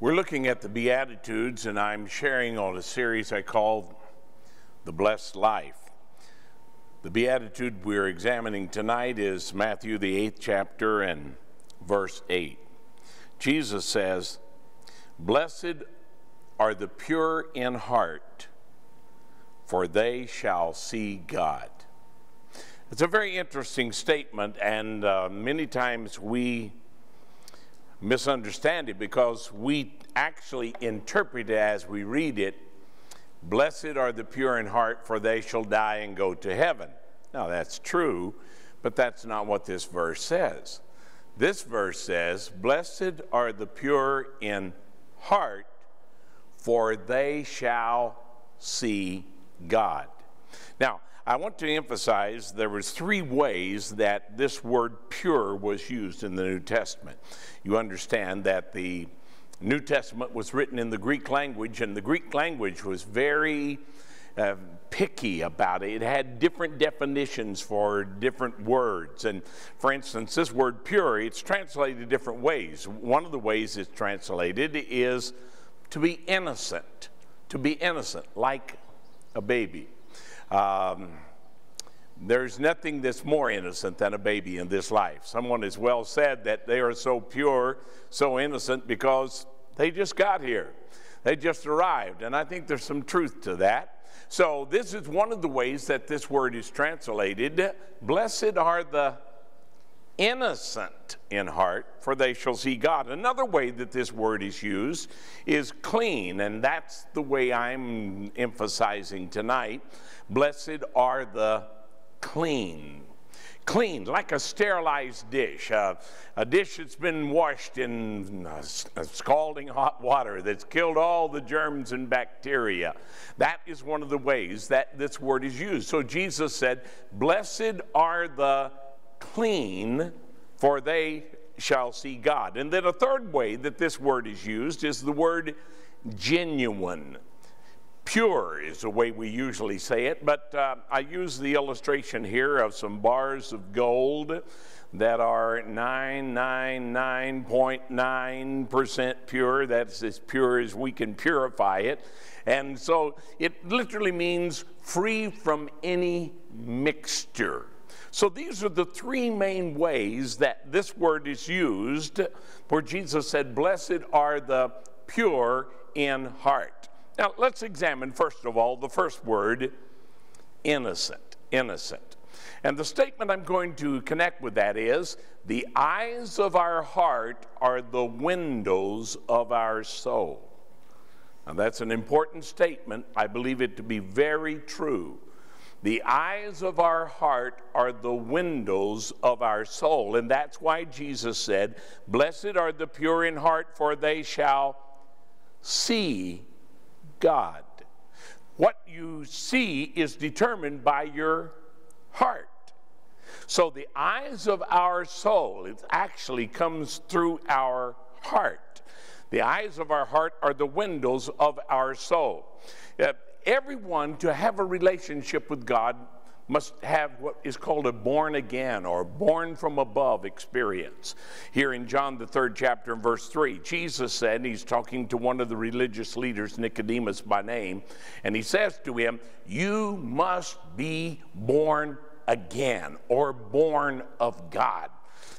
We're looking at the Beatitudes, and I'm sharing on a series I call The Blessed Life. The Beatitude we're examining tonight is Matthew, the eighth chapter, and verse 8. Jesus says, Blessed are the pure in heart, for they shall see God. It's a very interesting statement, and uh, many times we misunderstand it because we actually interpret it as we read it Blessed are the pure in heart, for they shall die and go to heaven. Now, that's true, but that's not what this verse says. This verse says, Blessed are the pure in heart, for they shall see God. Now, I want to emphasize there was three ways that this word pure was used in the New Testament. You understand that the New Testament was written in the Greek language, and the Greek language was very uh, picky about it. It had different definitions for different words. And for instance, this word pure, it's translated different ways. One of the ways it's translated is to be innocent, to be innocent, like a baby. Um, there's nothing that's more innocent than a baby in this life. Someone has well said that they are so pure, so innocent because they just got here. They just arrived. And I think there's some truth to that. So, this is one of the ways that this word is translated. Blessed are the innocent in heart, for they shall see God. Another way that this word is used is clean, and that's the way I'm emphasizing tonight. Blessed are the clean. Clean, like a sterilized dish, uh, a dish that's been washed in uh, scalding hot water that's killed all the germs and bacteria. That is one of the ways that this word is used. So Jesus said, Blessed are the clean, for they shall see God. And then a third way that this word is used is the word genuine. Pure is the way we usually say it, but uh, I use the illustration here of some bars of gold that are 999.9% pure. That's as pure as we can purify it. And so it literally means free from any mixture. So these are the three main ways that this word is used, where Jesus said, Blessed are the pure in heart. Now, let's examine, first of all, the first word innocent. Innocent. And the statement I'm going to connect with that is the eyes of our heart are the windows of our soul. Now, that's an important statement. I believe it to be very true. The eyes of our heart are the windows of our soul. And that's why Jesus said, Blessed are the pure in heart, for they shall see God. What you see is determined by your heart. So the eyes of our soul, it actually comes through our heart. The eyes of our heart are the windows of our soul. Uh, everyone, to have a relationship with God, must have what is called a born again or born from above experience. Here in John, the third chapter, and verse 3, Jesus said, he's talking to one of the religious leaders, Nicodemus by name, and he says to him, You must be born again or born of God.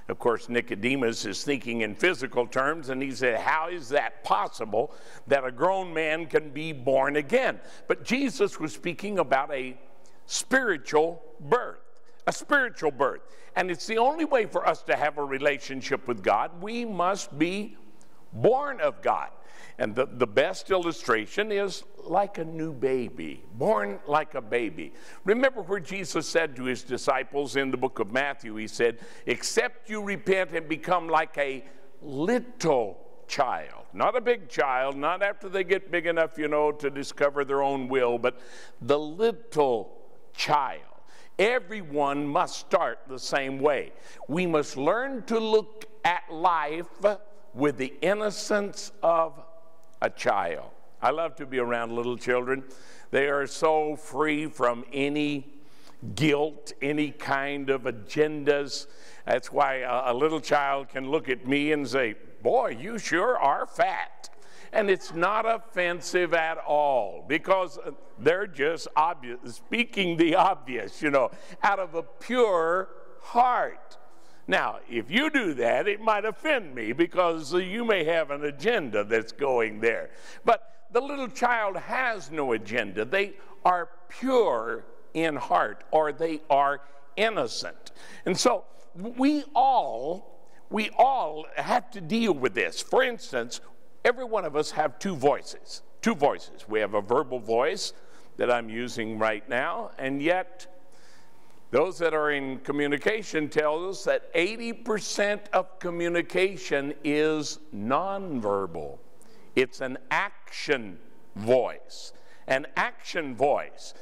Of course, Nicodemus is thinking in physical terms, and he said, How is that possible that a grown man can be born again? But Jesus was speaking about a spiritual birth, a spiritual birth. And it's the only way for us to have a relationship with God. We must be born of God. And the, the best illustration is like a new baby, born like a baby. Remember where Jesus said to his disciples in the book of Matthew, he said, Except you repent and become like a little child, not a big child, not after they get big enough, you know, to discover their own will, but the little child. Everyone must start the same way. We must learn to look at life with the innocence of a child. I love to be around little children. They are so free from any guilt, any kind of agendas. That's why a, a little child can look at me and say, Boy, you sure are fat. and it's not offensive at all because uh, they're just obvious, speaking the obvious, you know, out of a pure heart. Now, if you do that, it might offend me because you may have an agenda that's going there. But the little child has no agenda. They are pure in heart or they are innocent. And so we all we all have to deal with this. For instance, every one of us have two voices. Two voices. We have a verbal voice that I'm using right now, and yet those that are in communication tell us that 80% of communication is nonverbal. It's an action voice. An action voice.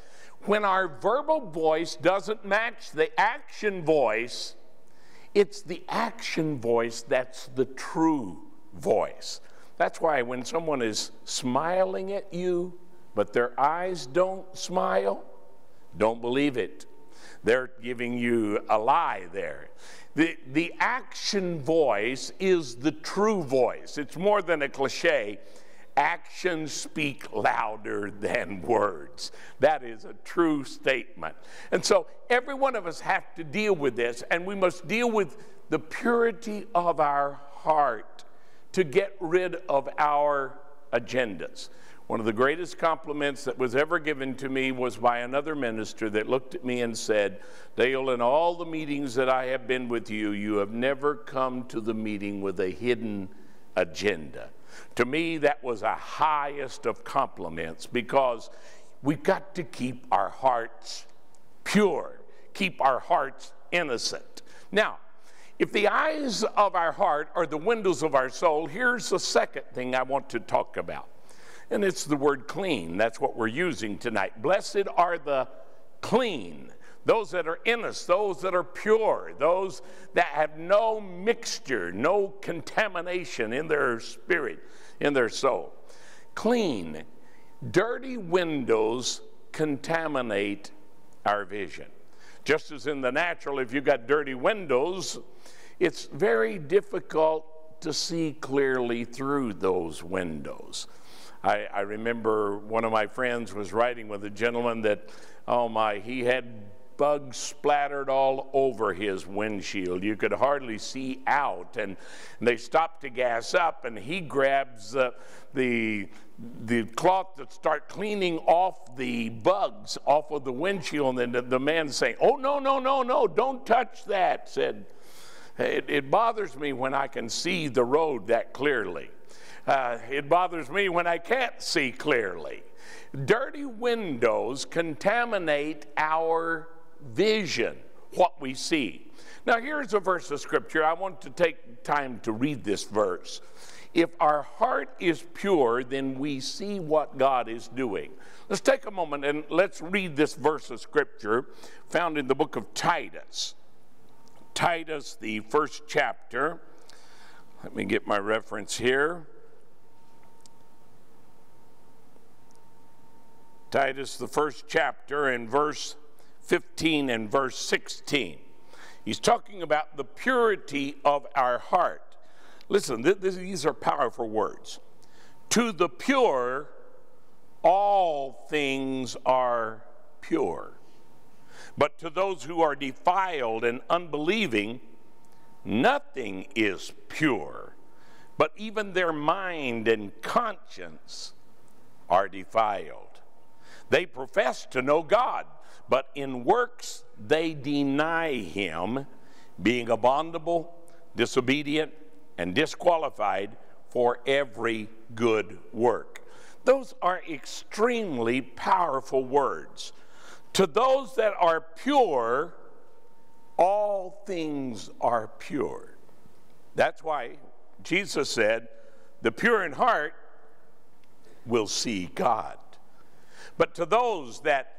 When our verbal voice doesn't match the action voice, it's the action voice that's the true voice. That's why when someone is smiling at you, but their eyes don't smile, don't believe it. They're giving you a lie there. The, the action voice is the true voice. It's more than a cliche. Actions speak louder than words. That is a true statement. And so every one of us have to deal with this, and we must deal with the purity of our heart to get rid of our agendas. One of the greatest compliments that was ever given to me was by another minister that looked at me and said, Dale, in all the meetings that I have been with you, you have never come to the meeting with a hidden agenda. To me, that was a highest of compliments because we've got to keep our hearts pure, keep our hearts innocent. Now, if the eyes of our heart are the windows of our soul, here's the second thing I want to talk about and it's the word clean. That's what we're using tonight. Blessed are the clean, those that are innocent, those that are pure, those that have no mixture, no contamination in their spirit, in their soul. Clean. Dirty windows contaminate our vision. Just as in the natural, if you've got dirty windows, it's very difficult to see clearly through those windows. I, I remember one of my friends was riding with a gentleman that, oh my, he had bugs splattered all over his windshield. You could hardly see out. And they stopped to gas up, and he grabs uh, the the cloth to start cleaning off the bugs off of the windshield. And the, the man saying, "Oh no, no, no, no! Don't touch that!" Said, "It, it bothers me when I can see the road that clearly." Uh, it bothers me when I can't see clearly. Dirty windows contaminate our vision, what we see. Now, here's a verse of scripture. I want to take time to read this verse. If our heart is pure, then we see what God is doing. Let's take a moment and let's read this verse of scripture found in the book of Titus. Titus, the first chapter. Let me get my reference here. Titus, the first chapter, in verse 15 and verse 16. He's talking about the purity of our heart. Listen, th- th- these are powerful words. To the pure, all things are pure. But to those who are defiled and unbelieving, nothing is pure. But even their mind and conscience are defiled. They profess to know God, but in works they deny Him, being abominable, disobedient, and disqualified for every good work. Those are extremely powerful words. To those that are pure, all things are pure. That's why Jesus said, The pure in heart will see God. But to those that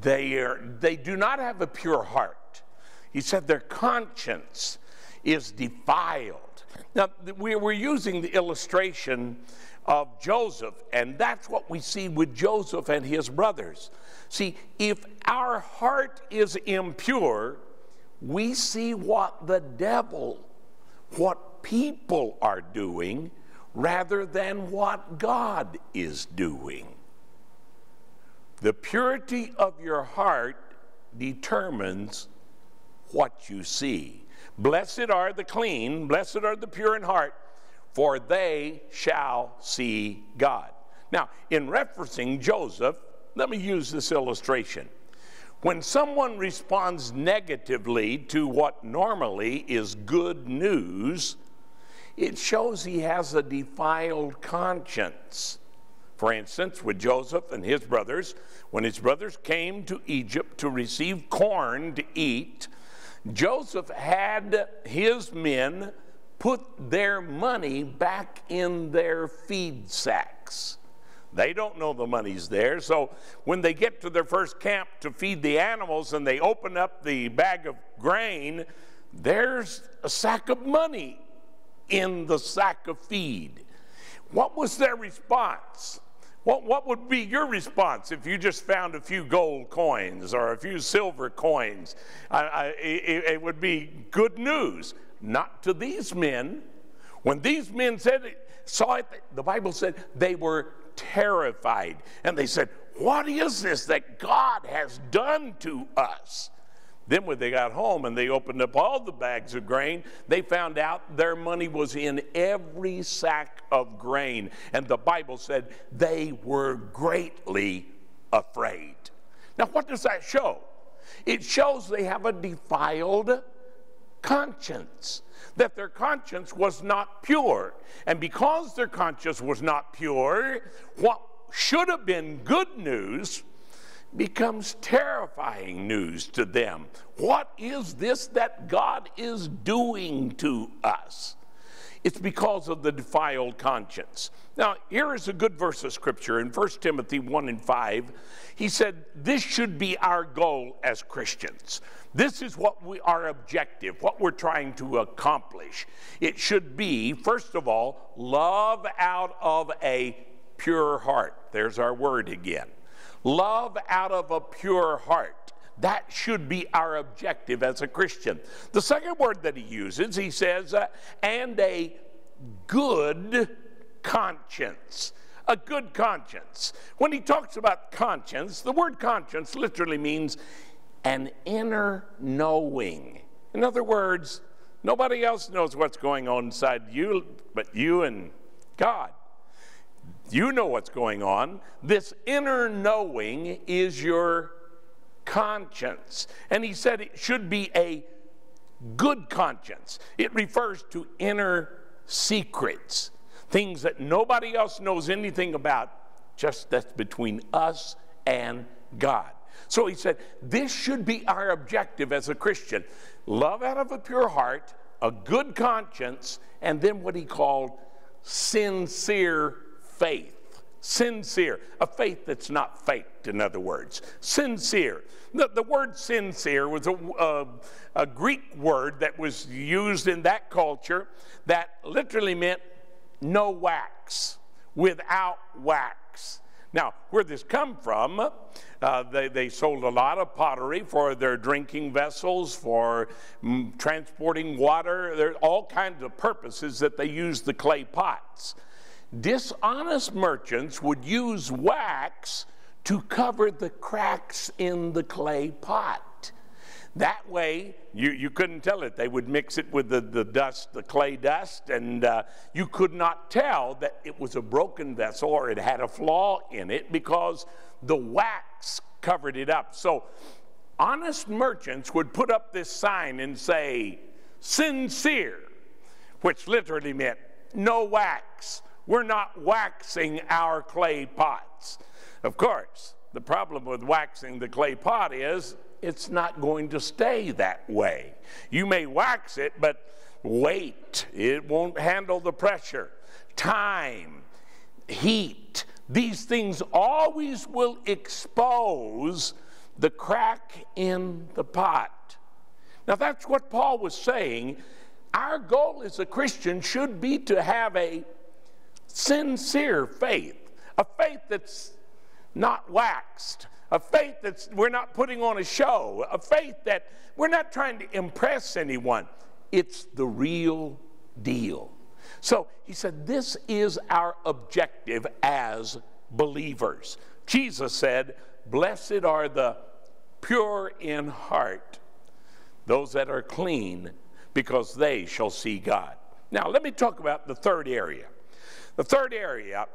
they, are, they do not have a pure heart, he said their conscience is defiled. Now, we we're using the illustration of Joseph, and that's what we see with Joseph and his brothers. See, if our heart is impure, we see what the devil, what people are doing rather than what God is doing. The purity of your heart determines what you see. Blessed are the clean, blessed are the pure in heart, for they shall see God. Now, in referencing Joseph, let me use this illustration. When someone responds negatively to what normally is good news, it shows he has a defiled conscience. For instance, with Joseph and his brothers, when his brothers came to Egypt to receive corn to eat, Joseph had his men put their money back in their feed sacks. They don't know the money's there. So when they get to their first camp to feed the animals and they open up the bag of grain, there's a sack of money in the sack of feed. What was their response? What, what would be your response if you just found a few gold coins or a few silver coins? I, I, it, it would be good news. Not to these men. When these men said it, saw it, the Bible said they were terrified. And they said, What is this that God has done to us? Then, when they got home and they opened up all the bags of grain, they found out their money was in every sack of grain. And the Bible said they were greatly afraid. Now, what does that show? It shows they have a defiled conscience, that their conscience was not pure. And because their conscience was not pure, what should have been good news becomes terrifying news to them. What is this that God is doing to us? It's because of the defiled conscience. Now, here is a good verse of scripture in 1 Timothy 1 and 5. He said, This should be our goal as Christians. This is what we, our objective, what we're trying to accomplish. It should be, first of all, love out of a pure heart. There's our word again. Love out of a pure heart. That should be our objective as a Christian. The second word that he uses, he says, uh, and a good conscience. A good conscience. When he talks about conscience, the word conscience literally means an inner knowing. In other words, nobody else knows what's going on inside you but you and God. You know what's going on. This inner knowing is your conscience. And he said it should be a good conscience. It refers to inner secrets, things that nobody else knows anything about, just that's between us and God. So he said, This should be our objective as a Christian love out of a pure heart, a good conscience, and then what he called sincere faith. Sincere, a faith that's not faked, in other words. Sincere. The, the word sincere was a, a, a Greek word that was used in that culture that literally meant no wax, without wax. Now, where this come from, uh, they, they sold a lot of pottery for their drinking vessels, for mm, transporting water. There are all kinds of purposes that they used the clay pots. Dishonest merchants would use wax to cover the cracks in the clay pot. That way, you, you couldn't tell it. They would mix it with the, the dust, the clay dust, and uh, you could not tell that it was a broken vessel or it had a flaw in it because the wax covered it up. So, honest merchants would put up this sign and say, sincere, which literally meant no wax. We're not waxing our clay pots. Of course, the problem with waxing the clay pot is it's not going to stay that way. You may wax it, but weight, it won't handle the pressure. Time, heat, these things always will expose the crack in the pot. Now, that's what Paul was saying. Our goal as a Christian should be to have a sincere faith, a faith that's not waxed, a faith that we're not putting on a show, a faith that we're not trying to impress anyone. It's the real deal. So he said, This is our objective as believers. Jesus said, Blessed are the pure in heart, those that are clean, because they shall see God. Now, let me talk about the third area. The third area,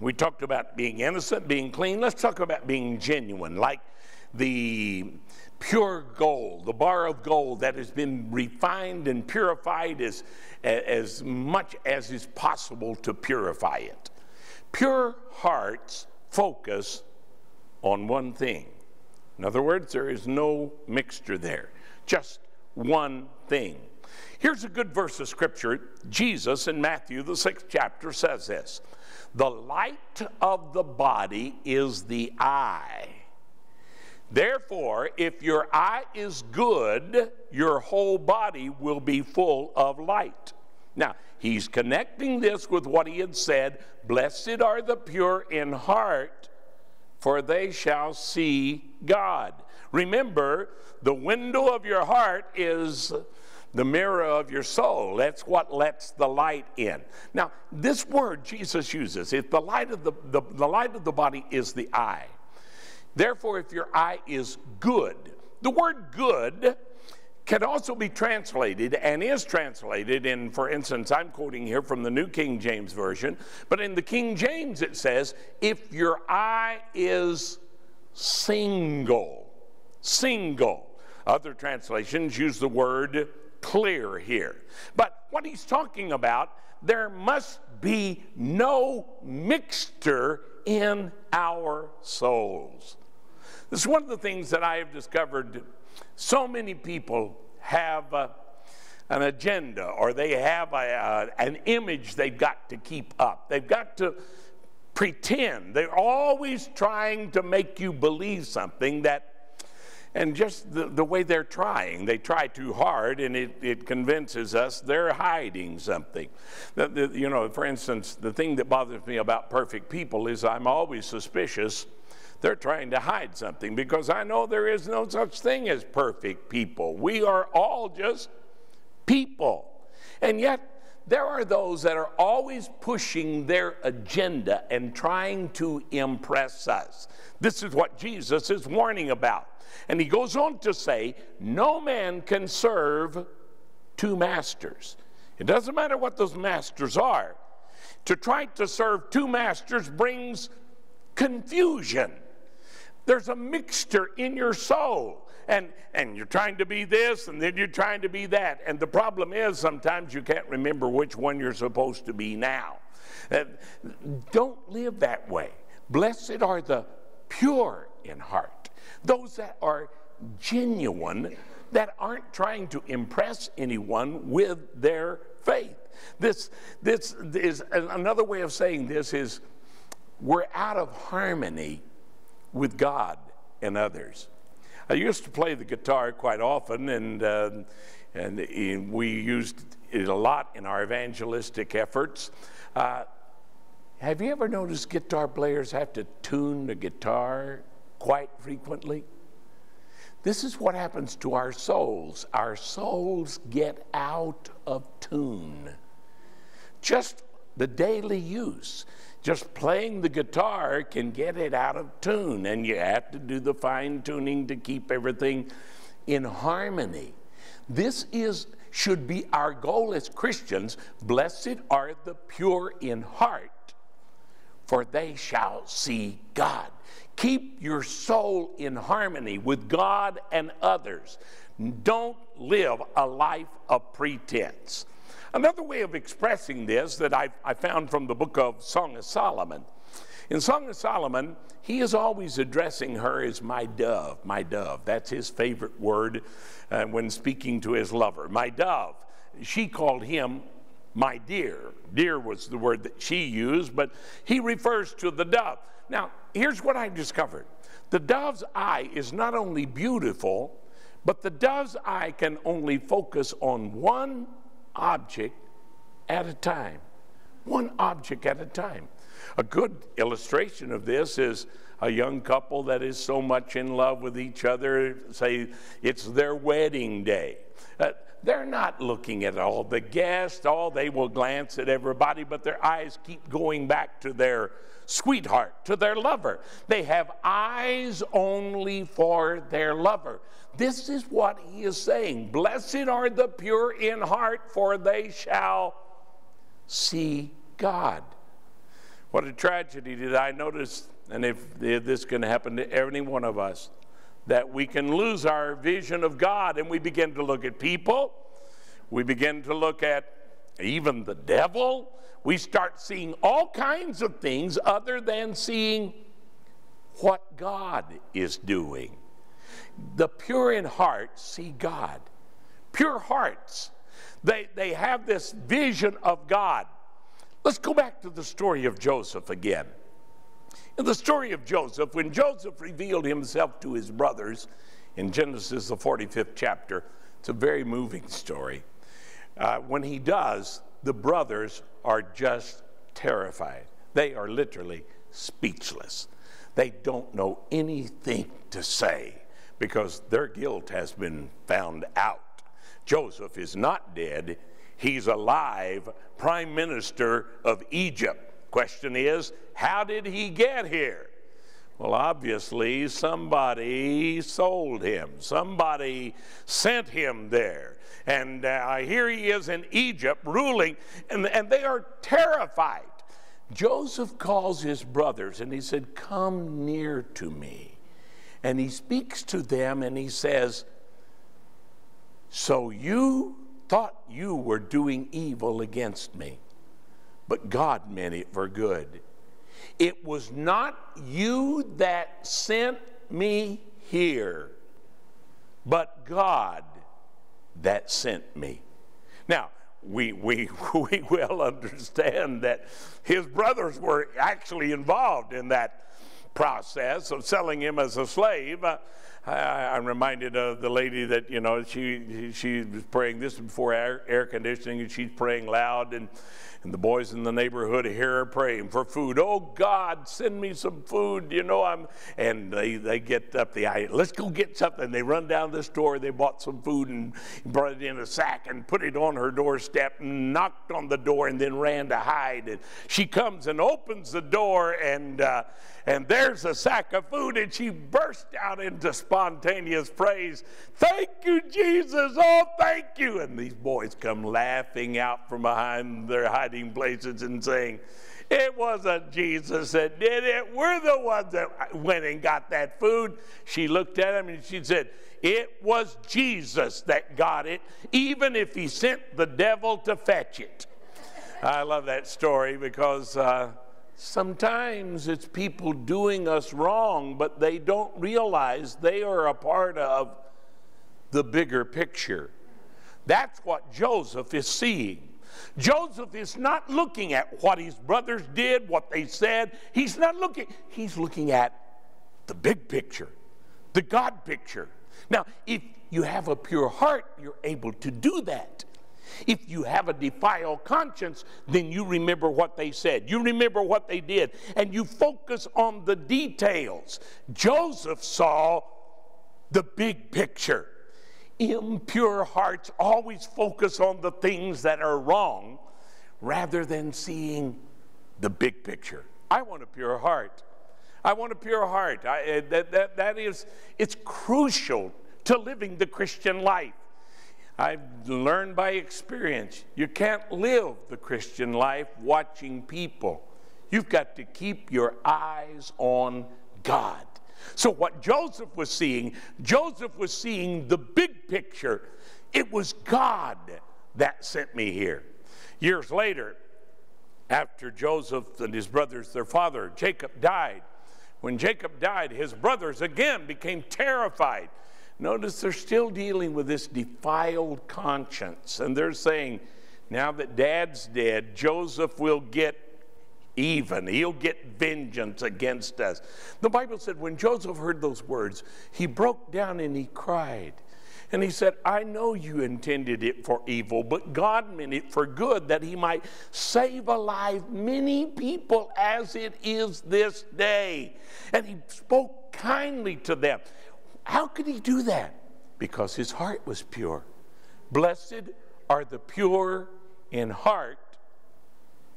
we talked about being innocent, being clean. Let's talk about being genuine, like the pure gold, the bar of gold that has been refined and purified as, as much as is possible to purify it. Pure hearts focus on one thing. In other words, there is no mixture there, just one thing. Here's a good verse of scripture. Jesus in Matthew, the sixth chapter, says this The light of the body is the eye. Therefore, if your eye is good, your whole body will be full of light. Now, he's connecting this with what he had said Blessed are the pure in heart, for they shall see God. Remember, the window of your heart is the mirror of your soul. That's what lets the light in. Now, this word Jesus uses, if the light of the, the, the light of the body is the eye. Therefore, if your eye is good, the word good can also be translated and is translated in, for instance, I'm quoting here from the New King James Version, but in the King James it says, if your eye is single, single. Other translations use the word clear here. But what he's talking about, there must be no mixture in our souls. This is one of the things that I have discovered. So many people have uh, an agenda or they have a, uh, an image they've got to keep up. They've got to pretend. They're always trying to make you believe something that, and just the, the way they're trying, they try too hard and it, it convinces us they're hiding something. The, the, you know, for instance, the thing that bothers me about perfect people is I'm always suspicious they're trying to hide something because I know there is no such thing as perfect people. We are all just people. And yet, there are those that are always pushing their agenda and trying to impress us. This is what Jesus is warning about. And he goes on to say, No man can serve two masters. It doesn't matter what those masters are. To try to serve two masters brings confusion. There's a mixture in your soul. And, and you're trying to be this, and then you're trying to be that. And the problem is sometimes you can't remember which one you're supposed to be now. Uh, don't live that way. Blessed are the pure in heart, those that are genuine, that aren't trying to impress anyone with their faith. This, this is another way of saying this is we're out of harmony with God and others. I used to play the guitar quite often, and, uh, and we used it a lot in our evangelistic efforts. Uh, have you ever noticed guitar players have to tune the guitar quite frequently? This is what happens to our souls. Our souls get out of tune. Just the daily use just playing the guitar can get it out of tune, and you have to do the fine tuning to keep everything in harmony. This is should be our goal as Christians. Blessed are the pure in heart, for they shall see God. Keep your soul in harmony with God and others. Don't live a life of pretense. Another way of expressing this that I, I found from the book of Song of Solomon. In Song of Solomon, he is always addressing her as my dove, my dove. That's his favorite word uh, when speaking to his lover, my dove. She called him my dear. Dear was the word that she used, but he refers to the dove. Now, here's what I've discovered the dove's eye is not only beautiful, but the dove's eye can only focus on one object at a time. One object at a time. A good illustration of this is a young couple that is so much in love with each other, say it's their wedding day. Uh, they're not looking at all the guests. All they will glance at everybody, but their eyes keep going back to their sweetheart, to their lover. They have eyes only for their lover. This is what he is saying. Blessed are the pure in heart, for they shall see God. What a tragedy did I notice, and if, this can happen to any one of us, that we can lose our vision of God and we begin to look at people, we begin to look at even the devil. We start seeing all kinds of things other than seeing what God is doing. The pure in heart see God. Pure hearts, they, they have this vision of God. Let's go back to the story of Joseph again. In the story of Joseph, when Joseph revealed himself to his brothers in Genesis, the 45th chapter, it's a very moving story. Uh, when he does, the brothers are just terrified. They are literally speechless. They don't know anything to say because their guilt has been found out. Joseph is not dead, he's alive, prime minister of Egypt. Question is, how did he get here? Well, obviously, somebody sold him. Somebody sent him there. And uh, here he is in Egypt ruling, and, and they are terrified. Joseph calls his brothers and he said, Come near to me. And he speaks to them and he says, So you thought you were doing evil against me but God meant it for good. It was not you that sent me here, but God that sent me. Now, we, we, we well understand that his brothers were actually involved in that process of selling him as a slave. Uh, I, am reminded of the lady that, you know, she, she was praying this before air, air conditioning, and she's praying loud, and and the boys in the neighborhood hear her praying for food. Oh God, send me some food. You know, I'm, and they, they get up the eye. Let's go get something. They run down the store. They bought some food and brought it in a sack and put it on her doorstep and knocked on the door and then ran to hide. And she comes and opens the door and, uh, and there's a sack of food and she burst out into spontaneous praise. Thank you, Jesus. Oh, thank you. And these boys come laughing out from behind their hiding places and saying, it wasn't Jesus that did it. We're the ones that went and got that food. She looked at him and she said, It was Jesus that got it, even if he sent the devil to fetch it. I love that story because uh, sometimes it's people doing us wrong, but they don't realize they are a part of the bigger picture. That's what Joseph is seeing. Joseph is not looking at what his brothers did, what they said. He's not looking, he's looking at the big picture, the God picture. Now, if you have a pure heart, you're able to do that. If you have a defiled conscience, then you remember what they said. You remember what they did, and you focus on the details. Joseph saw the big picture impure hearts always focus on the things that are wrong rather than seeing the big picture. I want a pure heart. I want a pure heart. I, eh, that, that, that is, it's crucial to living the Christian life. I've learned by experience you can't live the Christian life watching people. You've got to keep your eyes on God. So, what Joseph was seeing, Joseph was seeing the big picture. It was God that sent me here. Years later, after Joseph and his brothers, their father, Jacob, died, when Jacob died, his brothers again became terrified. Notice they're still dealing with this defiled conscience, and they're saying, now that dad's dead, Joseph will get even. He'll get vengeance against us. The Bible said when Joseph heard those words, he broke down and he cried. And he said, I know you intended it for evil, but God meant it for good, that he might save alive many people as it is this day. And he spoke kindly to them. How could he do that? Because his heart was pure, Blessed are the pure in heart,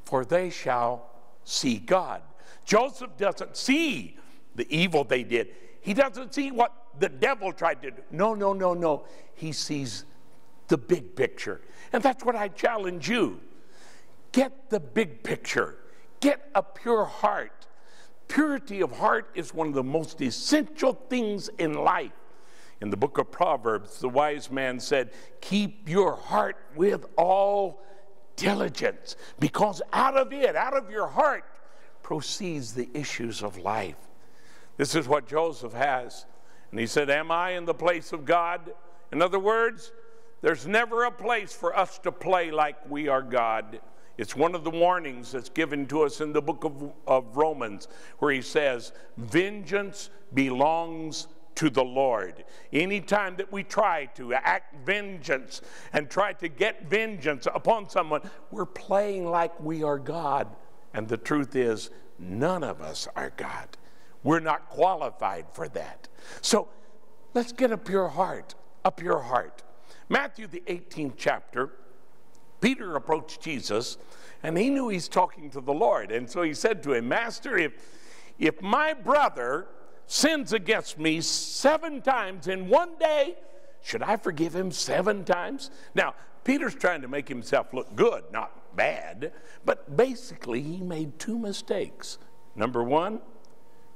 for they shall see God. Joseph doesn't see the evil they did. He doesn't see what the devil tried to do. No, no, no, no. He sees the big picture. And that's what I challenge you. Get the big picture. Get a pure heart. Purity of heart is one of the most essential things in life. In the book of Proverbs, the wise man said, Keep your heart with all diligence, because out of it, out of your heart, proceeds the issues of life. This is what Joseph has. And he said, Am I in the place of God? In other words, there's never a place for us to play like we are God. It's one of the warnings that's given to us in the book of, of Romans, where he says, Vengeance belongs to the Lord. Anytime that we try to act vengeance and try to get vengeance upon someone, we're playing like we are God. And the truth is, none of us are God. We're not qualified for that. So let's get a pure heart, a pure heart. Matthew, the 18th chapter, Peter approached Jesus and he knew he's talking to the Lord. And so he said to him, Master, if, if my brother sins against me seven times in one day, should I forgive him seven times? Now, Peter's trying to make himself look good, not bad, but basically he made two mistakes. Number one,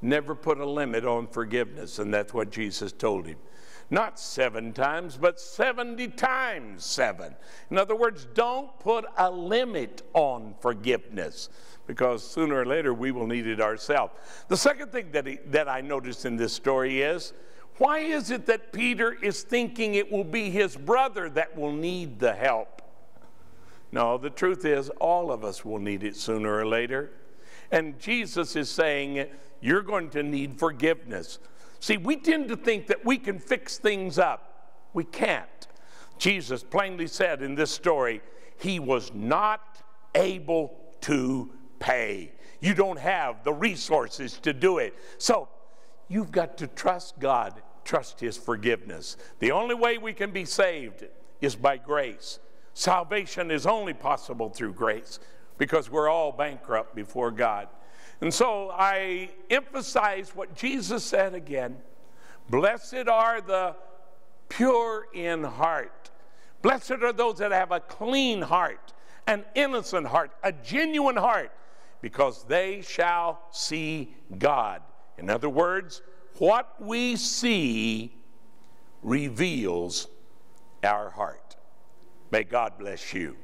never put a limit on forgiveness, and that's what Jesus told him. Not seven times, but 70 times seven. In other words, don't put a limit on forgiveness because sooner or later we will need it ourselves. The second thing that, he, that I noticed in this story is why is it that Peter is thinking it will be his brother that will need the help? No, the truth is, all of us will need it sooner or later. And Jesus is saying, You're going to need forgiveness. See, we tend to think that we can fix things up. We can't. Jesus plainly said in this story, He was not able to pay. You don't have the resources to do it. So you've got to trust God, trust His forgiveness. The only way we can be saved is by grace. Salvation is only possible through grace because we're all bankrupt before God. And so I emphasize what Jesus said again Blessed are the pure in heart. Blessed are those that have a clean heart, an innocent heart, a genuine heart, because they shall see God. In other words, what we see reveals our heart. May God bless you.